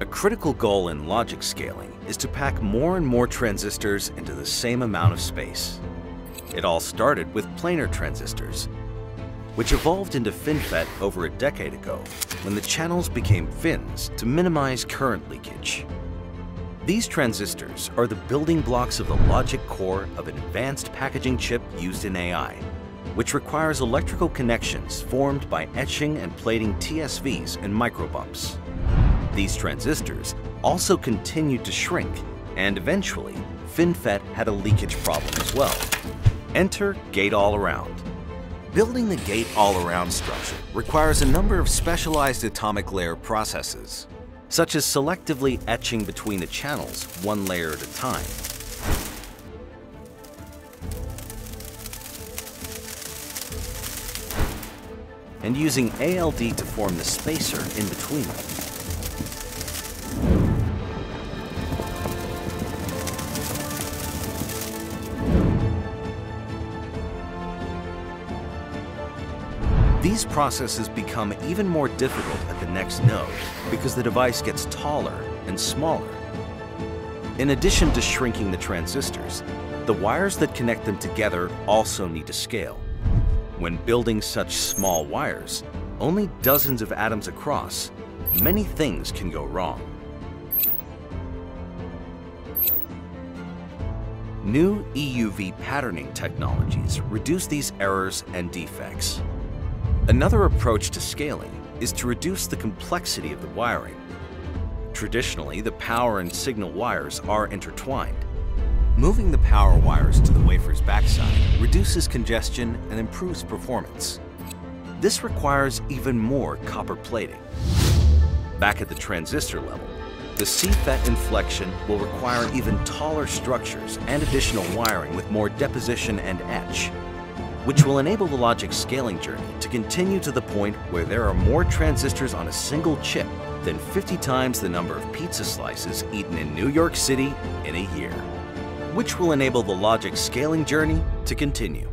A critical goal in logic scaling is to pack more and more transistors into the same amount of space. It all started with planar transistors, which evolved into FinFET over a decade ago when the channels became fins to minimize current leakage. These transistors are the building blocks of the logic core of an advanced packaging chip used in AI, which requires electrical connections formed by etching and plating TSVs and microbumps. These transistors also continued to shrink, and eventually, FinFET had a leakage problem as well. Enter Gate-All-Around. Building the Gate-All-Around structure requires a number of specialized atomic layer processes, such as selectively etching between the channels one layer at a time. and using ALD to form the spacer in between them. These processes become even more difficult at the next node because the device gets taller and smaller. In addition to shrinking the transistors, the wires that connect them together also need to scale. When building such small wires, only dozens of atoms across, many things can go wrong. New EUV patterning technologies reduce these errors and defects. Another approach to scaling is to reduce the complexity of the wiring. Traditionally, the power and signal wires are intertwined. Moving the power wires to the wafer's backside reduces congestion and improves performance. This requires even more copper plating. Back at the transistor level, the CFET inflection will require even taller structures and additional wiring with more deposition and etch which will enable the logic scaling journey to continue to the point where there are more transistors on a single chip than 50 times the number of pizza slices eaten in New York City in a year, which will enable the logic scaling journey to continue.